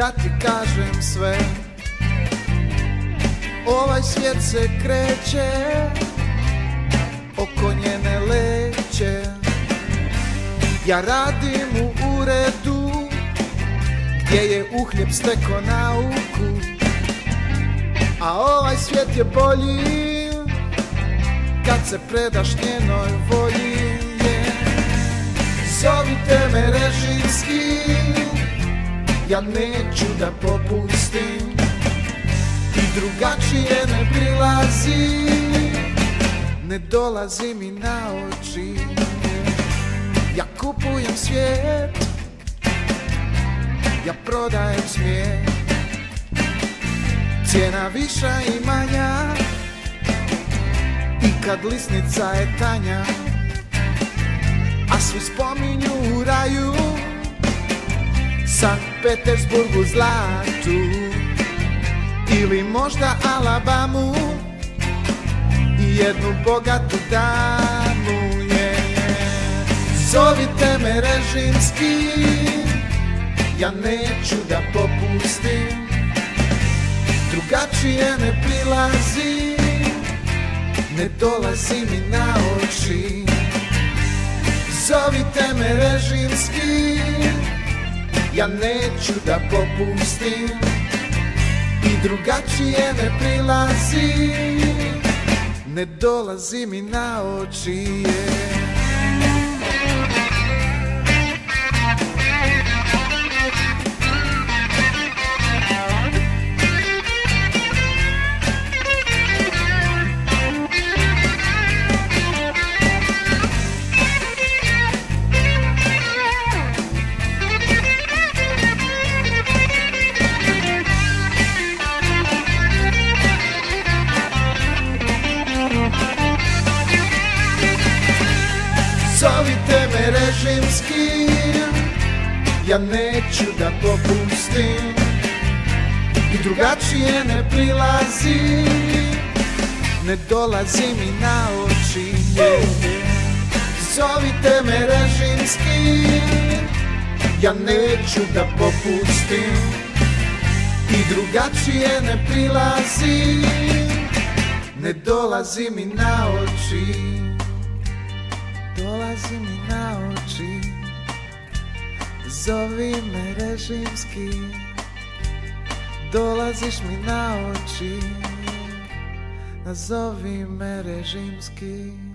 Da ti kažem sve. Ovaj svijet se kreće Oko njene leće. Ja radim u uredu Gdje je uhljeb steko nauku A ovaj svijet je bolji Kad se predaš njenoj volji Ja neću da popustim I drugačije ne prilazi Ne dolazi mi na oči. Ja kupujem svijet Ja prodajem smijet Cijena viša i manja. I kad lisnica je tanja A svi spominju u raju Sankt Petersburgu zlatu Ili možda Alabamu. I jednu bogatu damu je. Zovite me režimski. Ja neću da popustim. Drugačije ne prilazi Ne dolazi mi na oči. Zovite me režimski Ja neću da popustim I drugačije ne prilazi Ne dolazi mi na oči režimski Ja neću da popustim I drugačije ne prilazi Ne dolazi mi na oči Zovite me režimski Ja neću da popustim I drugačije ne prilazi Ne dolazi mi na oči Dolazi mi na oči. Zovi me režimski. Dolaziš mi na oči. Nazovi me režimski